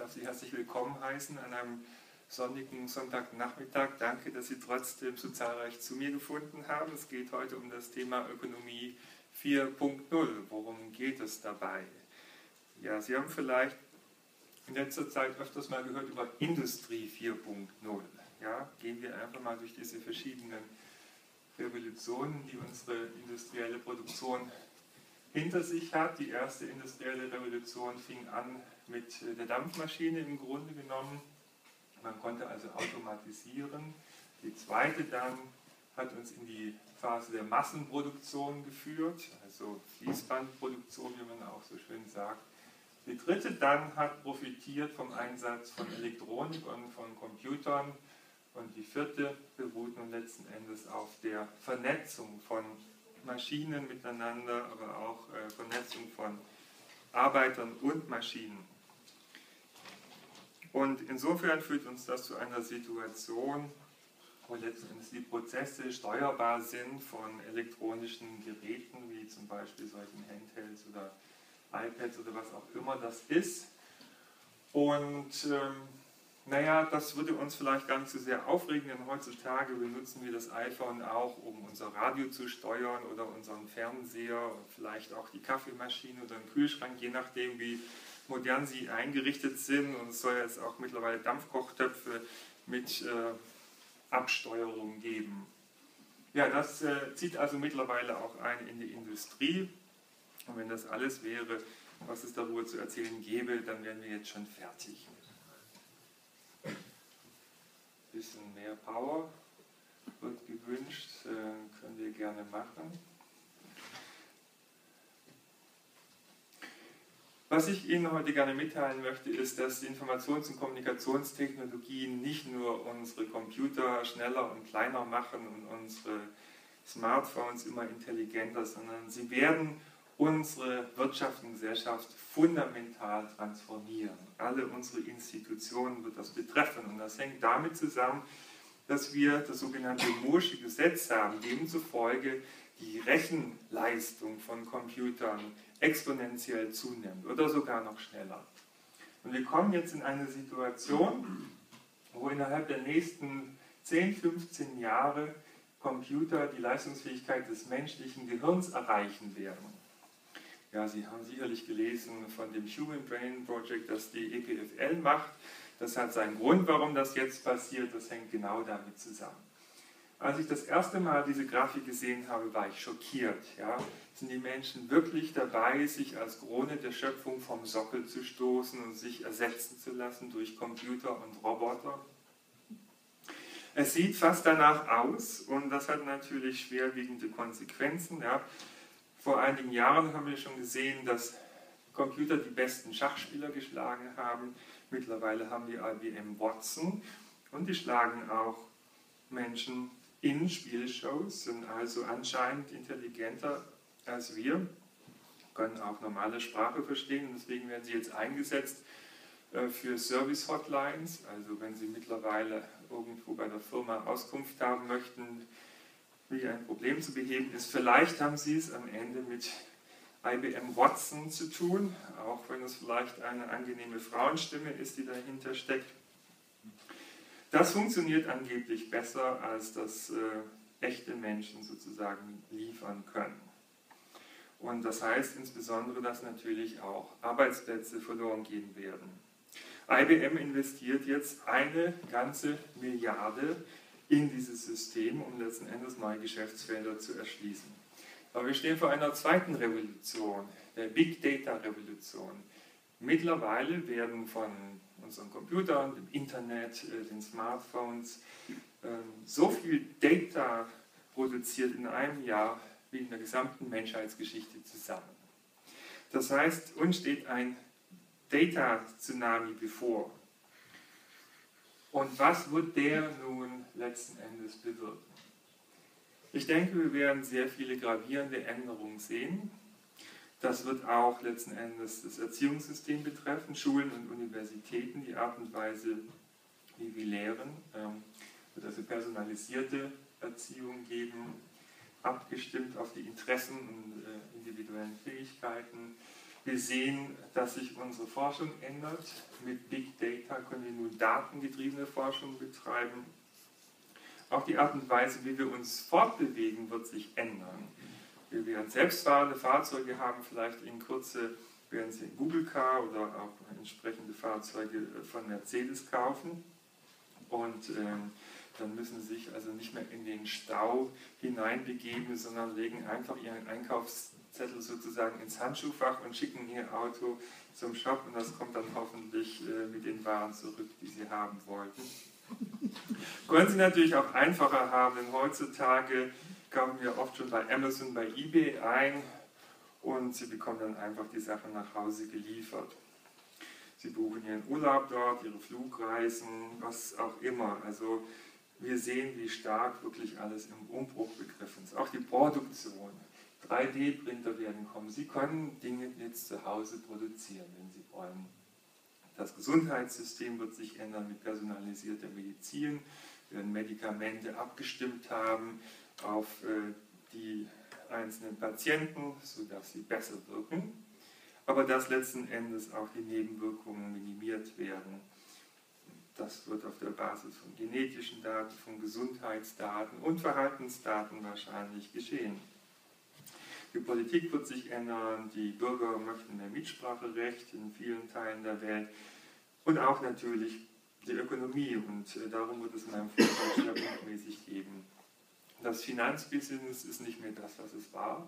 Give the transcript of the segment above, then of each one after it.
darf Sie herzlich willkommen heißen an einem sonnigen Sonntagnachmittag. Danke, dass Sie trotzdem so zahlreich zu mir gefunden haben. Es geht heute um das Thema Ökonomie 4.0. Worum geht es dabei? Ja, Sie haben vielleicht in letzter Zeit öfters mal gehört über Industrie 4.0. Ja, gehen wir einfach mal durch diese verschiedenen Revolutionen, die unsere industrielle Produktion hinter sich hat. Die erste industrielle Revolution fing an mit der Dampfmaschine im Grunde genommen. Man konnte also automatisieren. Die zweite dann hat uns in die Phase der Massenproduktion geführt, also Fließbandproduktion, wie man auch so schön sagt. Die dritte dann hat profitiert vom Einsatz von Elektronik und von Computern. Und die vierte beruht nun letzten Endes auf der Vernetzung von Maschinen miteinander, aber auch äh, Vernetzung von Arbeitern und Maschinen. Und insofern führt uns das zu einer Situation, wo letzten Endes die Prozesse steuerbar sind von elektronischen Geräten, wie zum Beispiel solchen Handhelds oder iPads oder was auch immer das ist. Und ähm, naja, das würde uns vielleicht gar nicht so sehr aufregen, denn heutzutage benutzen wir das iPhone auch, um unser Radio zu steuern oder unseren Fernseher vielleicht auch die Kaffeemaschine oder den Kühlschrank, je nachdem, wie modern sie eingerichtet sind. Und es soll jetzt auch mittlerweile Dampfkochtöpfe mit äh, Absteuerung geben. Ja, das äh, zieht also mittlerweile auch ein in die Industrie. Und wenn das alles wäre, was es darüber zu erzählen gäbe, dann wären wir jetzt schon fertig. Ein bisschen mehr Power wird gewünscht, äh, können wir gerne machen. Was ich Ihnen heute gerne mitteilen möchte, ist, dass die Informations- und Kommunikationstechnologien nicht nur unsere Computer schneller und kleiner machen und unsere Smartphones immer intelligenter, sondern sie werden unsere Wirtschaft und Gesellschaft fundamental transformieren. Alle unsere Institutionen wird das betreffen und das hängt damit zusammen, dass wir das sogenannte Moore'sche Gesetz haben, demzufolge die Rechenleistung von Computern exponentiell zunimmt oder sogar noch schneller. Und wir kommen jetzt in eine Situation, wo innerhalb der nächsten 10, 15 Jahre Computer die Leistungsfähigkeit des menschlichen Gehirns erreichen werden. Ja, Sie haben sicherlich gelesen von dem Human Brain Project, das die EPFL macht. Das hat seinen Grund, warum das jetzt passiert. Das hängt genau damit zusammen. Als ich das erste Mal diese Grafik gesehen habe, war ich schockiert. Ja? Sind die Menschen wirklich dabei, sich als Krone der Schöpfung vom Sockel zu stoßen und sich ersetzen zu lassen durch Computer und Roboter? Es sieht fast danach aus und das hat natürlich schwerwiegende Konsequenzen. Ja? Vor einigen Jahren haben wir schon gesehen, dass Computer die besten Schachspieler geschlagen haben. Mittlerweile haben wir IBM Watson und die schlagen auch Menschen in Spielshows, sind also anscheinend intelligenter als wir, können auch normale Sprache verstehen und deswegen werden sie jetzt eingesetzt äh, für Service-Hotlines. Also wenn Sie mittlerweile irgendwo bei der Firma Auskunft haben möchten, wie ein Problem zu beheben ist, vielleicht haben Sie es am Ende mit IBM Watson zu tun, auch wenn es vielleicht eine angenehme Frauenstimme ist, die dahinter steckt. Das funktioniert angeblich besser, als das äh, echte Menschen sozusagen liefern können. Und das heißt insbesondere, dass natürlich auch Arbeitsplätze verloren gehen werden. IBM investiert jetzt eine ganze Milliarde in dieses System, um letzten Endes neue Geschäftsfelder zu erschließen. Aber wir stehen vor einer zweiten Revolution, der Big Data Revolution. Mittlerweile werden von unseren Computern, dem Internet, äh, den Smartphones ähm, so viel Data produziert in einem Jahr wie in der gesamten Menschheitsgeschichte zusammen. Das heißt, uns steht ein Data-Tsunami bevor. Und was wird der nun letzten Endes bewirken? Ich denke, wir werden sehr viele gravierende Änderungen sehen. Das wird auch letzten Endes das Erziehungssystem betreffen, Schulen und Universitäten, die Art und Weise, wie wir lehren. Ähm, wird also personalisierte Erziehung geben, abgestimmt auf die Interessen und äh, individuellen Fähigkeiten. Wir sehen, dass sich unsere Forschung ändert mit Big datengetriebene Forschung betreiben. Auch die Art und Weise, wie wir uns fortbewegen, wird sich ändern. Wir werden selbstfahrende Fahrzeuge haben, vielleicht in Kürze werden Sie Google Car oder auch entsprechende Fahrzeuge von Mercedes kaufen. Und ähm, dann müssen Sie sich also nicht mehr in den Stau hineinbegeben, sondern legen einfach Ihren Einkaufszettel sozusagen ins Handschuhfach und schicken Ihr Auto zum Shop und das kommt dann hoffentlich äh, mit den Waren zurück, die Sie haben wollten. Können Sie natürlich auch einfacher haben, denn heutzutage kaufen wir oft schon bei Amazon, bei eBay ein und Sie bekommen dann einfach die Sachen nach Hause geliefert. Sie buchen Ihren Urlaub dort, Ihre Flugreisen, was auch immer. Also wir sehen, wie stark wirklich alles im Umbruch begriffen ist. Auch die Produktion. 3D-Printer werden kommen. Sie können Dinge jetzt zu Hause produzieren, wenn Sie wollen. Das Gesundheitssystem wird sich ändern mit personalisierter Medizin. Wir werden Medikamente abgestimmt haben auf äh, die einzelnen Patienten, sodass sie besser wirken. Aber dass letzten Endes auch die Nebenwirkungen minimiert werden. Das wird auf der Basis von genetischen Daten, von Gesundheitsdaten und Verhaltensdaten wahrscheinlich geschehen. Die Politik wird sich ändern, die Bürger möchten mehr Mitspracherecht in vielen Teilen der Welt und auch natürlich die Ökonomie und äh, darum wird es in einem Vortrag schwerpunktmäßig geben. Das Finanzbusiness ist nicht mehr das, was es war.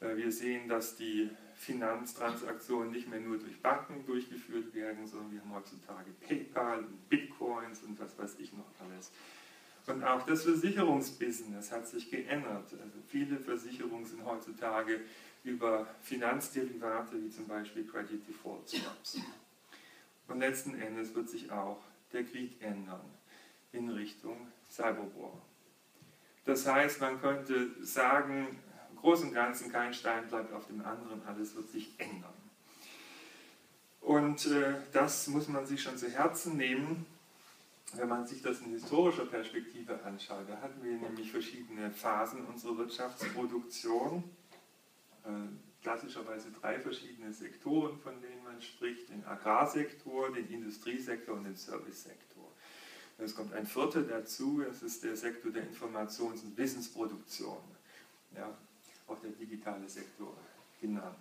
Äh, wir sehen, dass die Finanztransaktionen nicht mehr nur durch Banken durchgeführt werden, sondern wir haben heutzutage PayPal und Bitcoins und was weiß ich noch alles. Und auch das Versicherungsbusiness hat sich geändert. Also viele Versicherungen sind heutzutage über Finanzderivate wie zum Beispiel Credit Default Swaps. Und letzten Endes wird sich auch der Krieg ändern in Richtung Cyberwar. Das heißt, man könnte sagen, im Großen und Ganzen kein Stein bleibt auf dem anderen, alles wird sich ändern. Und äh, das muss man sich schon zu Herzen nehmen, wenn man sich das in historischer Perspektive anschaut. Da hatten wir nämlich verschiedene Phasen unserer Wirtschaftsproduktion. Äh, klassischerweise drei verschiedene Sektoren, von denen man spricht, den Agrarsektor, den Industriesektor und den Servicesektor. Es kommt ein vierter dazu, das ist der Sektor der Informations- und Wissensproduktion, ja, auch der digitale Sektor genannt.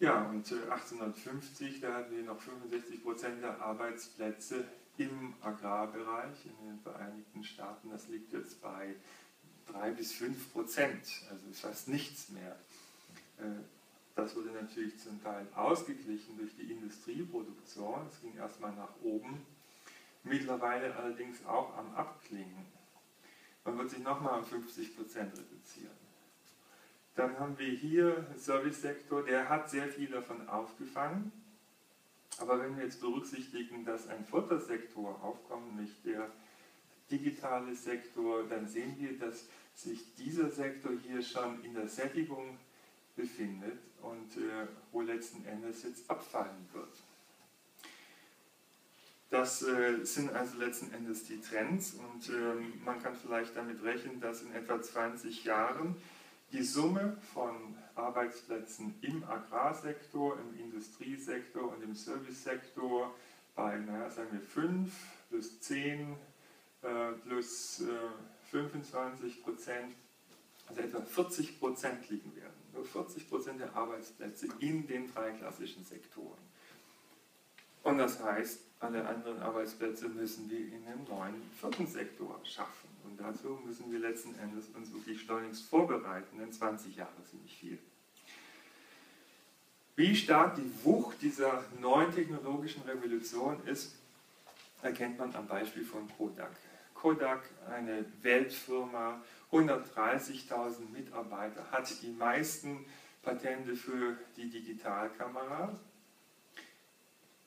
Ja, und 1850, äh, da hatten wir noch 65 Prozent der Arbeitsplätze im Agrarbereich in den Vereinigten Staaten. Das liegt jetzt bei 3 bis 5 Prozent, also fast nichts mehr. Äh, das wurde natürlich zum Teil ausgeglichen durch die Industrieproduktion. Es ging erstmal nach oben, mittlerweile allerdings auch am Abklingen. Man wird sich nochmal um 50 Prozent reduzieren. Dann haben wir hier den Servicesektor, der hat sehr viel davon aufgefangen. Aber wenn wir jetzt berücksichtigen, dass ein vierter Sektor aufkommt, nämlich der digitale Sektor, dann sehen wir, dass sich dieser Sektor hier schon in der Sättigung befindet und äh, wo letzten Endes jetzt abfallen wird. Das äh, sind also letzten Endes die Trends und ähm, man kann vielleicht damit rechnen, dass in etwa 20 Jahren die Summe von Arbeitsplätzen im Agrarsektor, im Industriesektor und im Servicesektor bei, naja, sagen wir 5 plus 10 äh, plus äh, 25 Prozent, also etwa 40 Prozent liegen werden nur 40 Prozent der Arbeitsplätze in den drei klassischen Sektoren. Und das heißt, alle anderen Arbeitsplätze müssen wir in dem neuen vierten Sektor schaffen. Und dazu müssen wir letzten Endes uns wirklich schleunigst vorbereiten, denn 20 Jahre sind nicht viel. Wie stark die Wucht dieser neuen technologischen Revolution ist, erkennt man am Beispiel von Kodak. Kodak, eine Weltfirma, 130.000 Mitarbeiter, hat die meisten Patente für die Digitalkamera,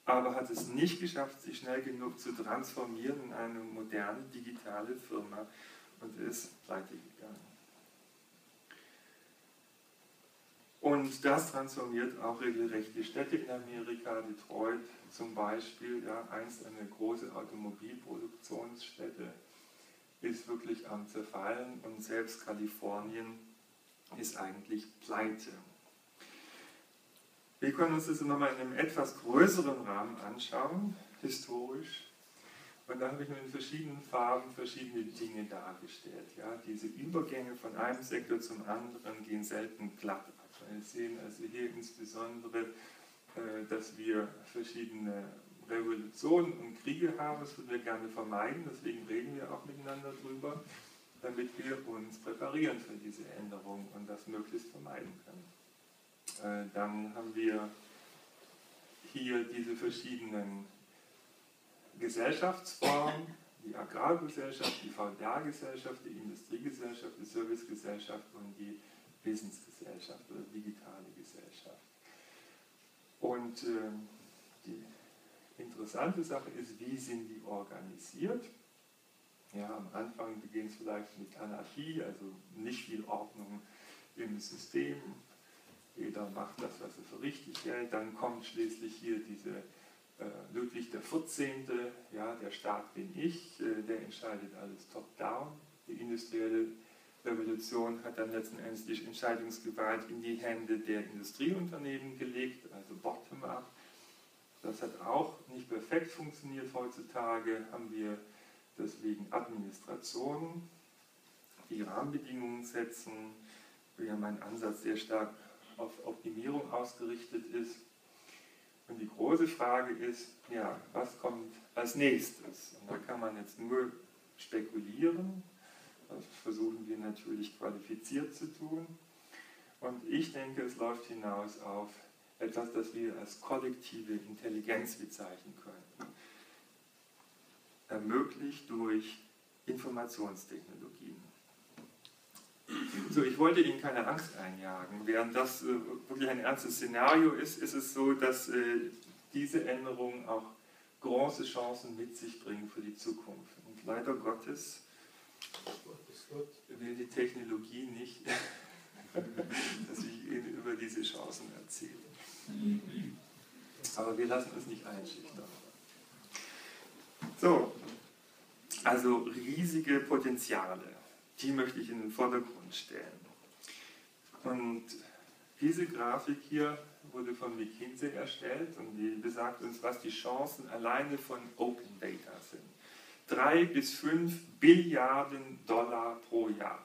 aber hat es nicht geschafft, sich schnell genug zu transformieren in eine moderne digitale Firma und ist pleite gegangen. Und das transformiert auch regelrecht die Städte in Amerika, Detroit zum Beispiel, ja, einst eine große Automobilproduktionsstätte, ist wirklich am Zerfallen und selbst Kalifornien ist eigentlich pleite. Wir können uns das nochmal in einem etwas größeren Rahmen anschauen, historisch. Und da habe ich nur in verschiedenen Farben verschiedene Dinge dargestellt. Ja. Diese Übergänge von einem Sektor zum anderen gehen selten glatt ab. Wir sehen also hier insbesondere, äh, dass wir verschiedene Revolutionen und Kriege haben. Das würden wir gerne vermeiden, deswegen reden wir auch miteinander drüber, damit wir uns präparieren für diese Änderung und das möglichst vermeiden können. Äh, dann haben wir hier diese verschiedenen Gesellschaftsformen, die Agrargesellschaft, die VDA-Gesellschaft, die Industriegesellschaft, die Servicegesellschaft und die Wissensgesellschaft oder digitale Gesellschaft. Und äh, die interessante Sache ist, wie sind die organisiert? Ja, am Anfang beginnt es vielleicht mit Anarchie, also nicht viel Ordnung im System. Jeder macht das, was er für richtig hält. Dann kommt schließlich hier diese äh, Ludwig XIV., ja, der Staat bin ich, äh, der entscheidet alles top-down. Die industrielle Revolution hat dann letzten Endes die Entscheidungsgewalt in die Hände der Industrieunternehmen gelegt, also bottom-up. Das hat auch nicht perfekt funktioniert. Heutzutage haben wir deswegen Administrationen, die Rahmenbedingungen setzen. Wir haben einen Ansatz, der stark auf Optimierung ausgerichtet ist. Und die große Frage ist, ja, was kommt als nächstes? Und da kann man jetzt nur spekulieren. Das versuchen wir natürlich qualifiziert zu tun. Und ich denke, es läuft hinaus auf etwas, das wir als kollektive Intelligenz bezeichnen können. Ermöglicht durch Informationstechnologien. So, ich wollte Ihnen keine Angst einjagen. Während das äh, wirklich ein ernstes Szenario ist, ist es so, dass äh, diese Änderungen auch große Chancen mit sich bringen für die Zukunft. Und leider Gottes will die Technologie nicht, dass ich Ihnen über diese Chancen erzähle. Aber wir lassen uns nicht einschüchtern. So, also riesige Potenziale, die möchte ich in den Vordergrund stellen. Und diese Grafik hier wurde von McKinsey erstellt und die besagt uns, was die Chancen alleine von Open Data sind. Drei bis fünf Billiarden Dollar pro Jahr.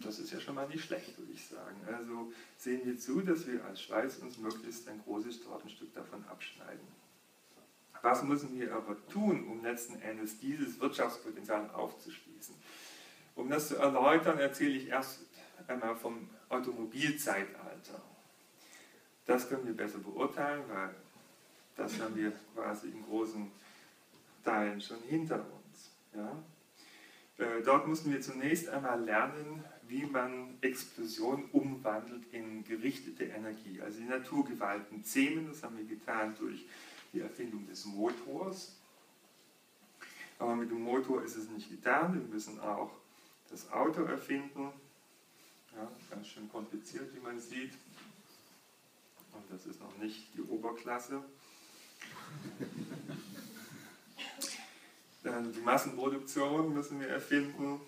Das ist ja schon mal nicht schlecht, würde ich sagen. Also sehen wir zu, dass wir als Schweiz uns möglichst ein großes Tortenstück davon abschneiden. Was müssen wir aber tun, um letzten Endes dieses Wirtschaftspotenzial aufzuschließen? Um das zu erläutern, erzähle ich erst einmal vom Automobilzeitalter. Das können wir besser beurteilen, weil das haben wir quasi in großen Teilen schon hinter uns. Ja? Äh, dort mussten wir zunächst einmal lernen, wie man Explosion umwandelt in gerichtete Energie. Also die Naturgewalten zähmen, das haben wir getan durch die Erfindung des Motors. Aber mit dem Motor ist es nicht getan, wir müssen auch das Auto erfinden. Ja, ganz schön kompliziert, wie man sieht. Und das ist noch nicht die Oberklasse. Dann die Massenproduktion müssen wir erfinden.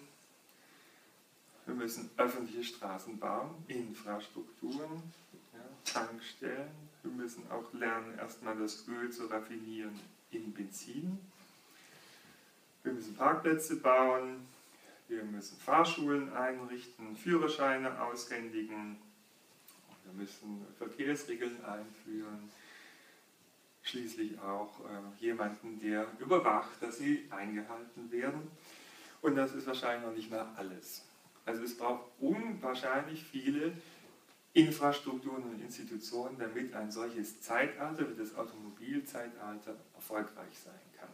Wir müssen öffentliche Straßen bauen, Infrastrukturen, ja, Tankstellen. Wir müssen auch lernen, erstmal das Öl zu raffinieren in Benzin. Wir müssen Parkplätze bauen. Wir müssen Fahrschulen einrichten, Führerscheine aushändigen. Wir müssen Verkehrsregeln einführen schließlich auch äh, jemanden, der überwacht, dass sie eingehalten werden. Und das ist wahrscheinlich noch nicht mal alles. Also es braucht unwahrscheinlich viele Infrastrukturen und Institutionen, damit ein solches Zeitalter wie das Automobilzeitalter erfolgreich sein kann.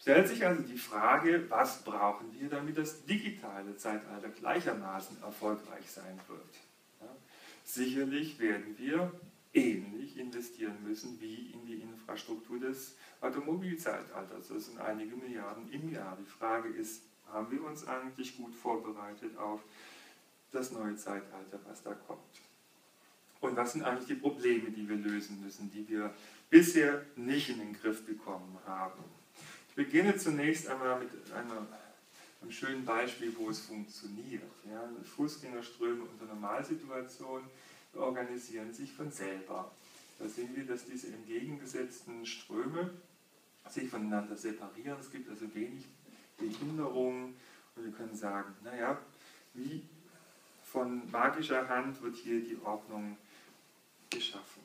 Stellt sich also die Frage, was brauchen wir, damit das digitale Zeitalter gleichermaßen erfolgreich sein wird. Ja, sicherlich werden wir ähnlich investieren müssen wie in die Infrastruktur des Automobilzeitalters. Das sind einige Milliarden im Jahr. Die Frage ist, haben wir uns eigentlich gut vorbereitet auf das neue Zeitalter, was da kommt? Und was sind eigentlich die Probleme, die wir lösen müssen, die wir bisher nicht in den Griff bekommen haben? Ich beginne zunächst einmal mit einer, einem schönen Beispiel, wo es funktioniert. Ja, Fußgängerströme unter Normalsituation organisieren sich von selber. Da sehen wir, dass diese entgegengesetzten Ströme sich voneinander separieren. Es gibt also wenig Behinderung und wir können sagen, naja, wie von magischer Hand wird hier die Ordnung geschaffen.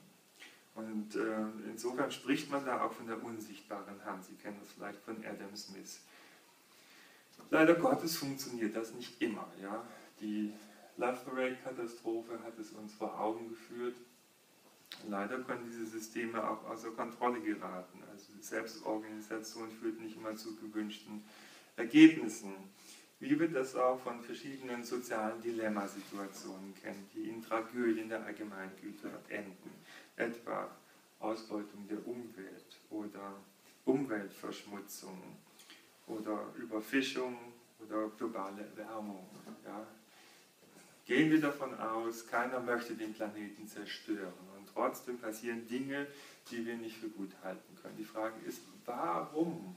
Und äh, insofern spricht man da auch von der unsichtbaren Hand. Sie kennen das vielleicht von Adam Smith. Leider Gottes funktioniert das nicht immer. Ja? Die Love Parade-Katastrophe hat es uns vor Augen geführt. Leider können diese Systeme auch außer Kontrolle geraten. Also die Selbstorganisation führt nicht immer zu gewünschten Ergebnissen. Wie wir das auch von verschiedenen sozialen Dilemmasituationen kennen, die in Tragödien der Allgemeingüter enden, etwa Ausbeutung der Umwelt oder Umweltverschmutzung oder Überfischung oder globale Erwärmung. Ja. Gehen wir davon aus, keiner möchte den Planeten zerstören und trotzdem passieren Dinge, die wir nicht für gut halten können. Die Frage ist, warum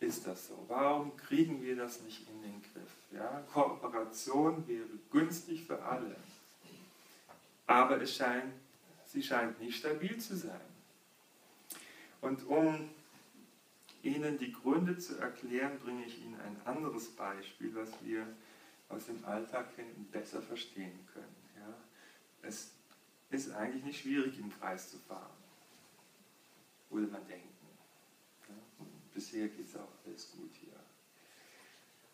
ist das so? Warum kriegen wir das nicht in den Griff? Ja, Kooperation wäre günstig für alle, aber es scheint, sie scheint nicht stabil zu sein. Und um Ihnen die Gründe zu erklären, bringe ich Ihnen ein anderes Beispiel, was wir aus dem Alltag kennen besser verstehen können. Ja? Es ist eigentlich nicht schwierig, im Kreis zu fahren, würde man denken. Bisher geht es auch alles gut hier.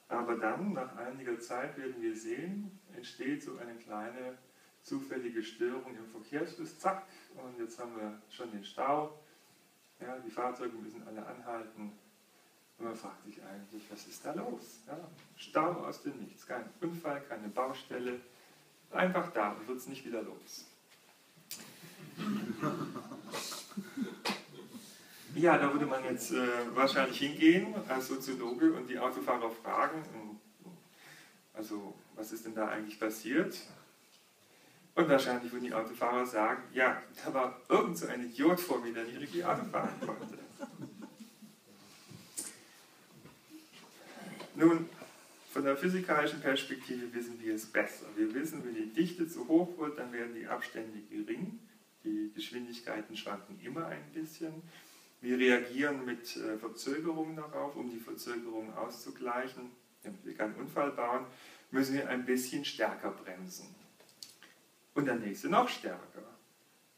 Aber dann, nach einiger Zeit, werden wir sehen, entsteht so eine kleine zufällige Störung im Verkehrsfluss, zack, und jetzt haben wir schon den Stau. Ja, die Fahrzeuge müssen alle anhalten. Und man fragt sich eigentlich, was ist da los? Ja, Stau aus dem Nichts, kein Unfall, keine Baustelle, einfach da und wird es nicht wieder los. Ja, da würde man jetzt äh, wahrscheinlich hingehen als Soziologe und die Autofahrer fragen, also was ist denn da eigentlich passiert? Und wahrscheinlich würden die Autofahrer sagen, ja, da war irgend so ein Idiot vor mir, der nicht richtig Auto fahren konnte. Nun, von der physikalischen Perspektive wissen wir es besser. Wir wissen, wenn die Dichte zu hoch wird, dann werden die Abstände gering. Die Geschwindigkeiten schwanken immer ein bisschen. Wir reagieren mit äh, Verzögerungen darauf, um die Verzögerung auszugleichen. Damit wir keinen Unfall bauen, müssen wir ein bisschen stärker bremsen. Und der nächste noch stärker.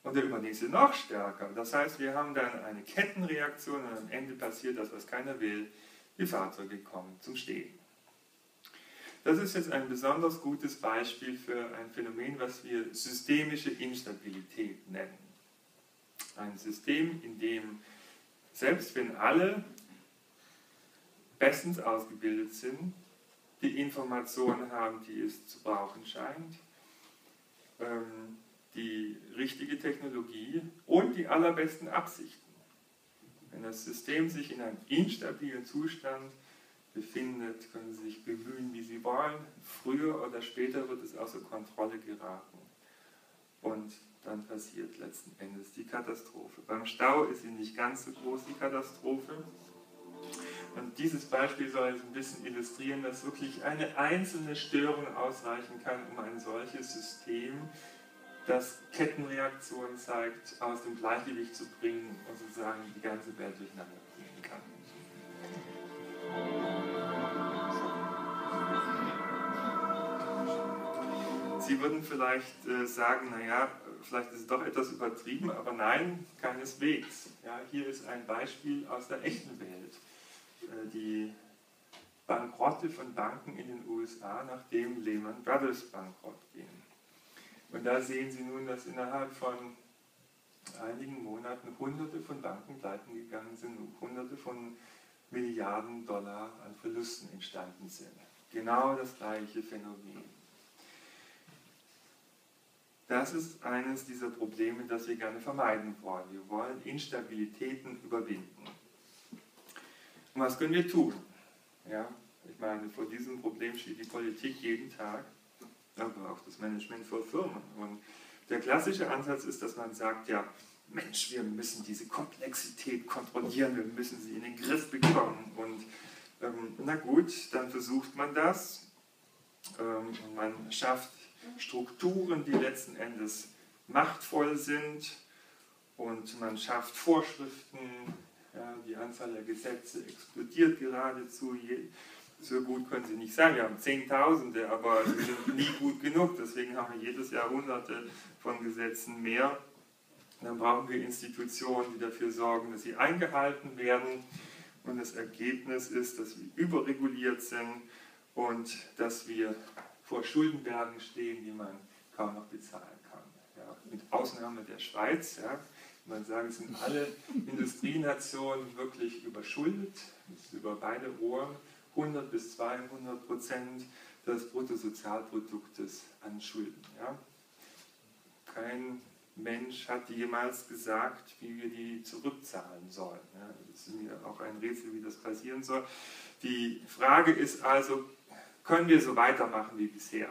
Und der übernächste noch stärker. Das heißt, wir haben dann eine Kettenreaktion und am Ende passiert das, was keiner will. Die Fahrzeuge kommen zum Stehen. Das ist jetzt ein besonders gutes Beispiel für ein Phänomen, was wir systemische Instabilität nennen. Ein System, in dem selbst wenn alle bestens ausgebildet sind, die Informationen haben, die es zu brauchen scheint, ähm, die richtige Technologie und die allerbesten Absichten. Wenn das System sich in einem instabilen Zustand befindet, können Sie sich bemühen, wie Sie wollen. Früher oder später wird es außer Kontrolle geraten. Und dann passiert letzten Endes die Katastrophe. Beim Stau ist sie nicht ganz so groß, die Katastrophe. Und dieses Beispiel soll ein bisschen illustrieren, dass wirklich eine einzelne Störung ausreichen kann, um ein solches System, das Kettenreaktionen zeigt, aus dem Gleichgewicht zu bringen und sozusagen die ganze Welt durcheinander bringen kann. Sie würden vielleicht äh, sagen, naja, vielleicht ist es doch etwas übertrieben, aber nein, keineswegs. Ja, hier ist ein Beispiel aus der echten Welt. Äh, die Bankrotte von Banken in den USA, nachdem Lehman Brothers bankrott ging. Und da sehen Sie nun, dass innerhalb von einigen Monaten Hunderte von Banken pleiten gegangen sind und Hunderte von Milliarden Dollar an Verlusten entstanden sind. Genau das gleiche Phänomen. Das ist eines dieser Probleme, das wir gerne vermeiden wollen. Wir wollen Instabilitäten überwinden. Und was können wir tun? Ja, ich meine, vor diesem Problem steht die Politik jeden Tag, aber auch das Management vor Firmen. Und der klassische Ansatz ist, dass man sagt, ja, Mensch, wir müssen diese Komplexität kontrollieren, wir müssen sie in den Griff bekommen. Und ähm, na gut, dann versucht man das ähm, man schafft Strukturen, die letzten Endes machtvoll sind und man schafft Vorschriften, ja, die Anzahl der Gesetze explodiert geradezu. So gut können sie nicht sein. Wir haben Zehntausende, aber sie sind nie gut genug. Deswegen haben wir jedes Jahr Hunderte von Gesetzen mehr. Dann brauchen wir Institutionen, die dafür sorgen, dass sie eingehalten werden. Und das Ergebnis ist, dass wir überreguliert sind und dass wir vor Schuldenbergen stehen, die man kaum noch bezahlen kann. Ja, mit Ausnahme der Schweiz. Ja, man sagen, sind alle Industrienationen wirklich überschuldet, über beide Ohren, 100 bis 200 Prozent des Bruttosozialproduktes an Schulden. Ja. Kein Mensch hat jemals gesagt, wie wir die zurückzahlen sollen. Ja, das ist mir auch ein Rätsel, wie das passieren soll. Die Frage ist also, können wir so weitermachen wie bisher?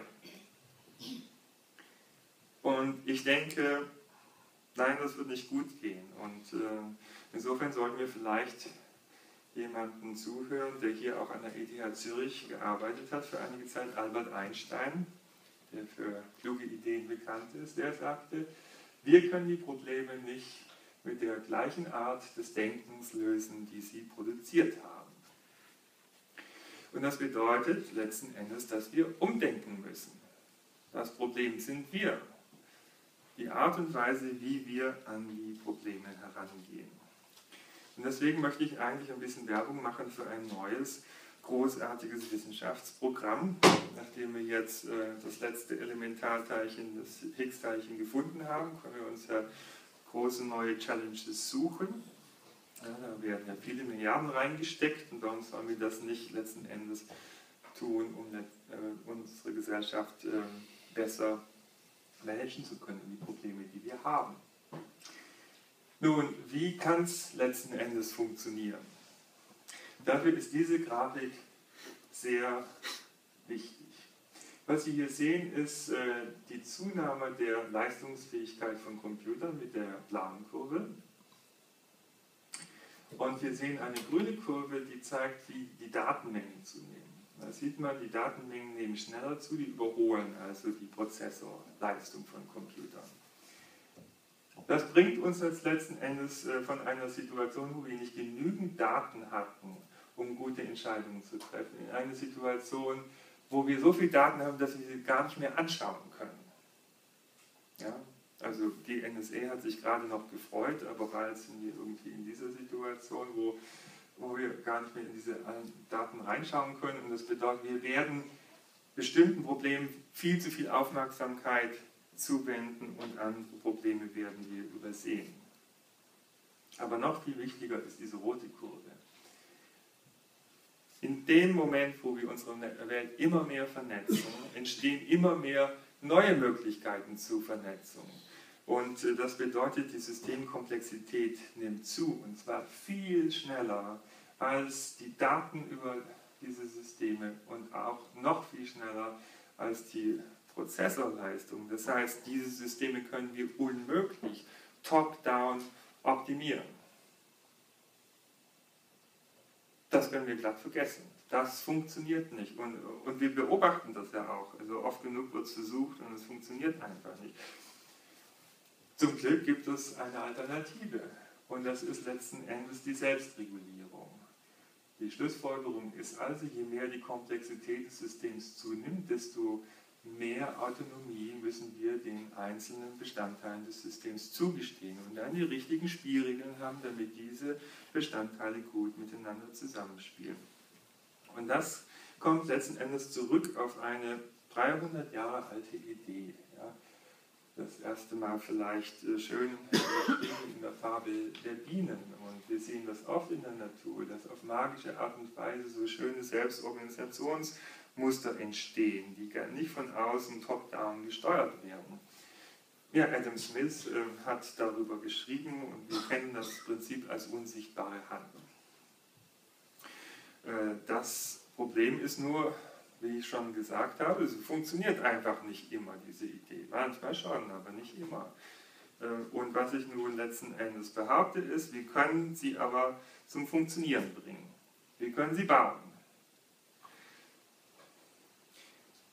Und ich denke, nein, das wird nicht gut gehen. Und äh, insofern sollten wir vielleicht jemanden zuhören, der hier auch an der ETH Zürich gearbeitet hat für einige Zeit, Albert Einstein, der für kluge Ideen bekannt ist, der sagte, wir können die Probleme nicht mit der gleichen Art des Denkens lösen, die sie produziert haben. Und das bedeutet letzten Endes, dass wir umdenken müssen. Das Problem sind wir. Die Art und Weise, wie wir an die Probleme herangehen. Und deswegen möchte ich eigentlich ein bisschen Werbung machen für ein neues großartiges Wissenschaftsprogramm. Nachdem wir jetzt äh, das letzte Elementarteilchen, das Higgs-Teilchen gefunden haben, können wir uns ja große neue Challenges suchen. Ja, da werden ja viele Milliarden reingesteckt und warum sollen wir das nicht letzten Endes tun, um äh, unsere Gesellschaft äh, besser managen zu können, die Probleme, die wir haben. Nun, wie kann es letzten Endes funktionieren? Dafür ist diese Grafik sehr wichtig. Was Sie hier sehen, ist äh, die Zunahme der Leistungsfähigkeit von Computern mit der blauen Kurve. Und wir sehen eine grüne Kurve, die zeigt, wie die Datenmengen zunehmen. Da sieht man, die Datenmengen nehmen schneller zu, die überholen also die Prozessorleistung von Computern. Das bringt uns jetzt letzten Endes äh, von einer Situation, wo wir nicht genügend Daten hatten, um gute Entscheidungen zu treffen. In eine Situation, wo wir so viele Daten haben, dass wir sie gar nicht mehr anschauen können. Ja? Also die NSA hat sich gerade noch gefreut, aber bald sind wir irgendwie in dieser Situation, wo, wo wir gar nicht mehr in diese Daten reinschauen können. Und das bedeutet, wir werden bestimmten Problemen viel zu viel Aufmerksamkeit zuwenden und andere Probleme werden wir übersehen. Aber noch viel wichtiger ist diese rote Kurve in dem Moment, wo wir unsere Welt immer mehr vernetzen, entstehen immer mehr neue Möglichkeiten zur Vernetzung. Und äh, das bedeutet, die Systemkomplexität nimmt zu, und zwar viel schneller als die Daten über diese Systeme und auch noch viel schneller als die Prozessorleistung. Das heißt, diese Systeme können wir unmöglich top-down optimieren. das können wir glatt vergessen. Das funktioniert nicht. Und, und wir beobachten das ja auch. Also oft genug wird es versucht und es funktioniert einfach nicht. Zum Glück gibt es eine Alternative. Und das ist letzten Endes die Selbstregulierung. Die Schlussfolgerung ist also, je mehr die Komplexität des Systems zunimmt, desto mehr Autonomie müssen wir den einzelnen Bestandteilen des Systems zugestehen und dann die richtigen Spielregeln haben, damit diese Bestandteile gut miteinander zusammenspielen. Und das kommt letzten Endes zurück auf eine 300 Jahre alte Idee. Ja. Das erste Mal vielleicht äh, schön in der Fabel der Bienen. Und wir sehen das oft in der Natur, dass auf magische Art und Weise so schöne Selbstorganisations- Muster entstehen, die nicht von außen top-down gesteuert werden. Ja, Adam Smith äh, hat darüber geschrieben und wir kennen das Prinzip als unsichtbare Hand. Äh, das Problem ist nur, wie ich schon gesagt habe, es funktioniert einfach nicht immer, diese Idee. Manchmal schon, aber nicht immer. Äh, und was ich nun letzten Endes behaupte, ist, wir können sie aber zum Funktionieren bringen. Wir können sie bauen.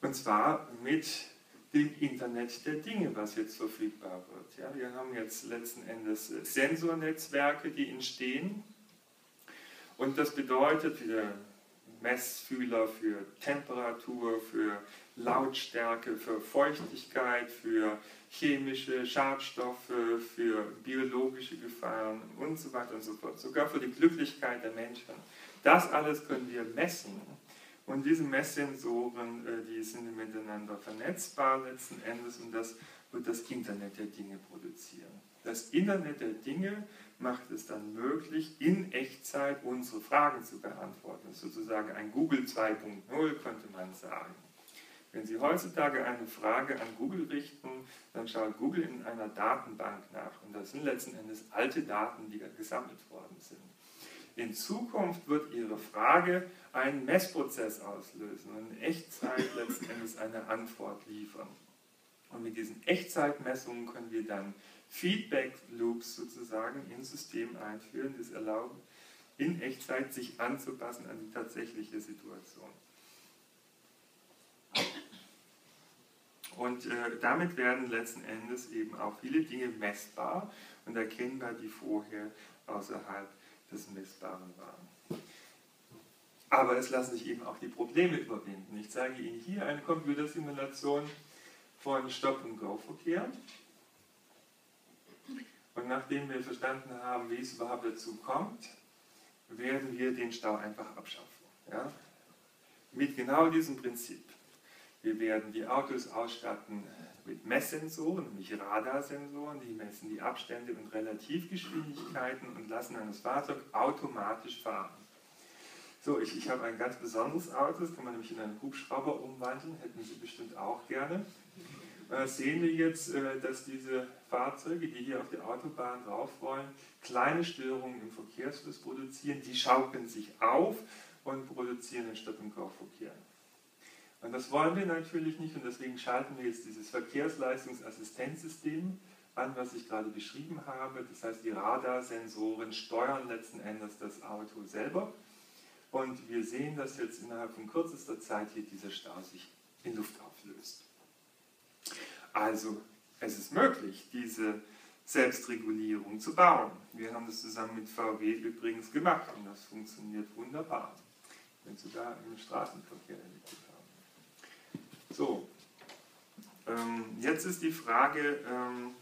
Und zwar mit dem Internet der Dinge, was jetzt verfügbar wird. Ja, wir haben jetzt letzten Endes Sensornetzwerke, die entstehen. Und das bedeutet äh, Messfühler für Temperatur, für Lautstärke, für Feuchtigkeit, für chemische Schadstoffe, für biologische Gefahren und so weiter und so fort, sogar für die Glücklichkeit der Menschen. Das alles können wir messen. Und diese Messsensoren, äh, die sind miteinander vernetzbar letzten Endes und das wird das Internet der Dinge produzieren. Das Internet der Dinge macht es dann möglich, in Echtzeit unsere Fragen zu beantworten. Das ist sozusagen ein Google 2.0, könnte man sagen. Wenn Sie heutzutage eine Frage an Google richten, dann schaut Google in einer Datenbank nach. Und das sind letzten Endes alte Daten, die gesammelt worden sind. In Zukunft wird Ihre Frage einen Messprozess auslösen und in Echtzeit letzten Endes eine Antwort liefern. Und mit diesen Echtzeitmessungen können wir dann Feedback-Loops sozusagen ins System einführen, das erlauben, in Echtzeit sich anzupassen an die tatsächliche Situation. Und äh, damit werden letzten Endes eben auch viele Dinge messbar und erkennbar, die vorher außerhalb des Messbaren waren. Aber es lassen sich eben auch die Probleme überwinden. Ich zeige Ihnen hier eine Computersimulation von Stop-and-Go-Verkehr. Nachdem wir verstanden haben, wie es überhaupt dazu kommt, werden wir den Stau einfach abschaffen. Ja? Mit genau diesem Prinzip. Wir werden die Autos ausstatten mit Messsensoren, nämlich Radarsensoren, die messen die Abstände und Relativgeschwindigkeiten und lassen das Fahrzeug automatisch fahren. So, ich, ich habe ein ganz besonderes Auto, das kann man nämlich in einen Hubschrauber umwandeln, hätten Sie bestimmt auch gerne. Äh, sehen wir jetzt, äh, dass diese Fahrzeuge, die hier auf die Autobahn raufrollen, kleine Störungen im Verkehrsfluss produzieren, die schaukeln sich auf und produzieren den Stopp- und Kaufverkehr. Und das wollen wir natürlich nicht und deswegen schalten wir jetzt dieses Verkehrsleistungsassistenzsystem an, was ich gerade beschrieben habe. Das heißt, die Radarsensoren steuern letzten Endes das Auto selber. Und wir sehen, dass jetzt innerhalb von kürzester Zeit hier dieser Stau sich in Luft auflöst. Also, es ist möglich, diese Selbstregulierung zu bauen. Wir haben das zusammen mit VW übrigens gemacht und das funktioniert wunderbar, wenn Sie da im Straßenverkehr erlebt haben. So, ähm, jetzt ist die Frage, ähm,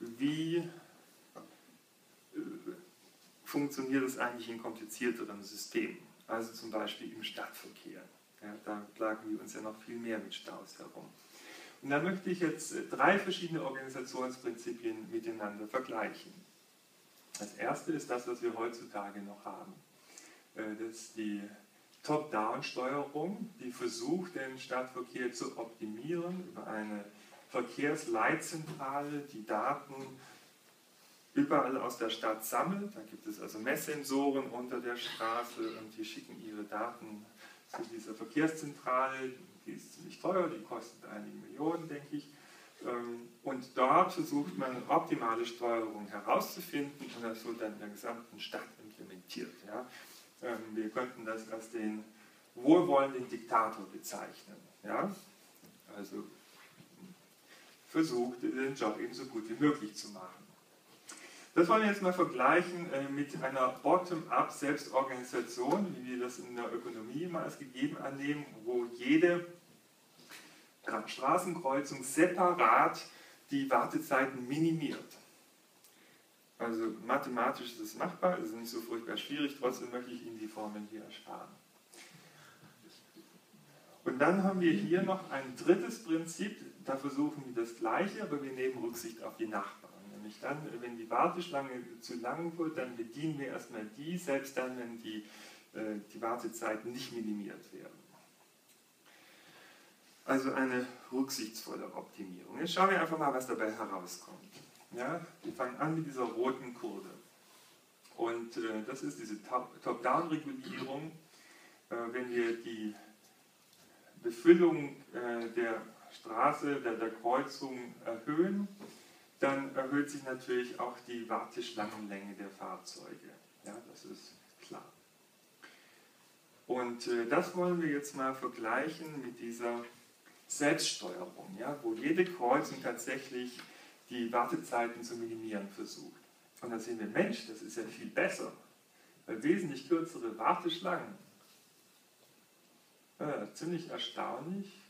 wie äh, funktioniert es eigentlich in komplizierteren Systemen, also zum Beispiel im Stadtverkehr. Ja, da plagen wir uns ja noch viel mehr mit Staus herum. Und da möchte ich jetzt äh, drei verschiedene Organisationsprinzipien miteinander vergleichen. Das erste ist das, was wir heutzutage noch haben. Äh, das ist die Top-Down-Steuerung, die versucht, den Stadtverkehr zu optimieren über eine Verkehrsleitzentrale, die Daten überall aus der Stadt sammelt. Da gibt es also Messsensoren unter der Straße und die schicken ihre Daten zu dieser Verkehrszentrale. Die ist ziemlich teuer, die kostet einige Millionen, denke ich. Ähm, und dort versucht man optimale Steuerung herauszufinden und das wird dann in der gesamten Stadt implementiert. Ja. Ähm, wir könnten das als den wohlwollenden Diktator bezeichnen. Ja? Also versucht, den Job eben so gut wie möglich zu machen. Das wollen wir jetzt mal vergleichen äh, mit einer Bottom-up Selbstorganisation, wie wir das in der Ökonomie immer als gegeben annehmen, wo jede Straßenkreuzung separat die Wartezeiten minimiert. Also mathematisch ist es machbar, ist nicht so furchtbar schwierig, trotzdem möchte ich Ihnen die Formeln hier ersparen. Und dann haben wir hier noch ein drittes Prinzip, da versuchen wir das Gleiche, aber wir nehmen Rücksicht auf die Nachbarn. Nämlich dann, wenn die Warteschlange zu lang wird, dann bedienen wir erstmal die, selbst dann, wenn die, äh, die Wartezeiten nicht minimiert werden. Also eine rücksichtsvolle Optimierung. Jetzt schauen wir einfach mal, was dabei herauskommt. Ja, wir fangen an mit dieser roten Kurve. Und äh, das ist diese Top-Down-Regulierung. Äh, wenn wir die Befüllung äh, der Straße, der, der Kreuzung erhöhen, dann erhöht sich natürlich auch die Warteschlangenlänge der Fahrzeuge. Ja, das ist klar. Und äh, das wollen wir jetzt mal vergleichen mit dieser Selbststeuerung, ja, wo jede Kreuzung tatsächlich die Wartezeiten zu minimieren versucht. Und dann sehen wir, Mensch, das ist ja viel besser. wesentlich kürzere Warteschlangen. Ja, ziemlich erstaunlich.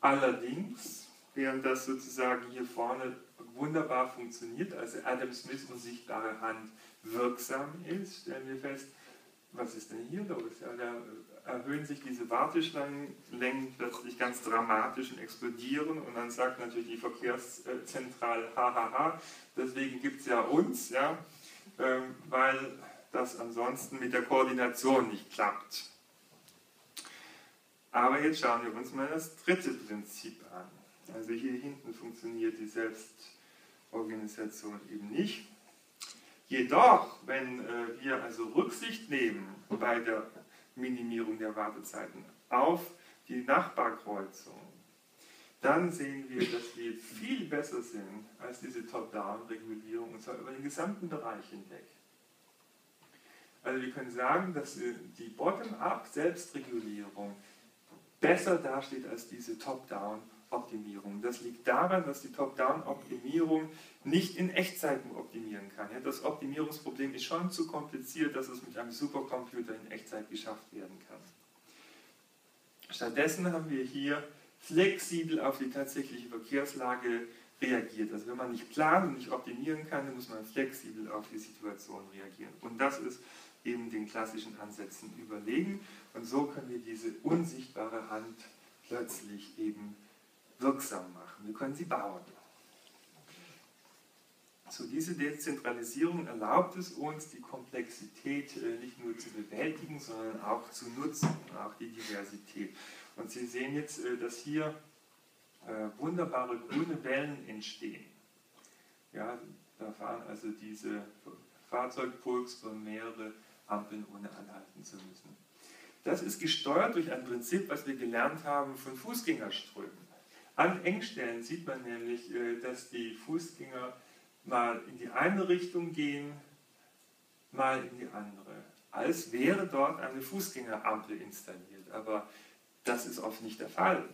Allerdings, während das sozusagen hier vorne wunderbar funktioniert, also Adam Smith unsichtbare Hand wirksam ist, stellen wir fest, was ist denn hier los? Ja, da erhöhen sich diese Warteschlangenlängen plötzlich ganz dramatisch und explodieren und dann sagt natürlich die Verkehrszentrale, hahaha, deswegen gibt es ja uns, ja, ähm, weil das ansonsten mit der Koordination nicht klappt. Aber jetzt schauen wir uns mal das dritte Prinzip an. Also hier hinten funktioniert die Selbstorganisation eben nicht. Jedoch, wenn äh, wir also Rücksicht nehmen bei der Minimierung der Wartezeiten auf die Nachbarkreuzung, dann sehen wir, dass wir viel besser sind als diese Top-Down-Regulierung, und zwar über den gesamten Bereich hinweg. Also wir können sagen, dass die Bottom-up-Selbstregulierung besser dasteht als diese Top-Down-Optimierung. Das liegt daran, dass die Top-Down-Optimierung nicht in Echtzeiten optimieren kann. Das Optimierungsproblem ist schon zu kompliziert, dass es mit einem Supercomputer in Echtzeit geschafft werden kann. Stattdessen haben wir hier flexibel auf die tatsächliche Verkehrslage reagiert. Also wenn man nicht planen und nicht optimieren kann, dann muss man flexibel auf die Situation reagieren. Und das ist eben den klassischen Ansätzen überlegen. Und so können wir diese unsichtbare Hand plötzlich eben wirksam machen. Wir können sie bauen. So, diese Dezentralisierung erlaubt es uns, die Komplexität äh, nicht nur zu bewältigen, sondern auch zu nutzen, auch die Diversität. Und Sie sehen jetzt, äh, dass hier äh, wunderbare grüne Wellen entstehen. Ja, da fahren also diese Fahrzeugpulks von mehrere Ampeln ohne anhalten zu müssen. Das ist gesteuert durch ein Prinzip, was wir gelernt haben von Fußgängerströmen. An Engstellen sieht man nämlich, äh, dass die Fußgänger mal in die eine Richtung gehen, mal in die andere. Als wäre dort eine Fußgängerampel installiert. Aber das ist oft nicht der Fall.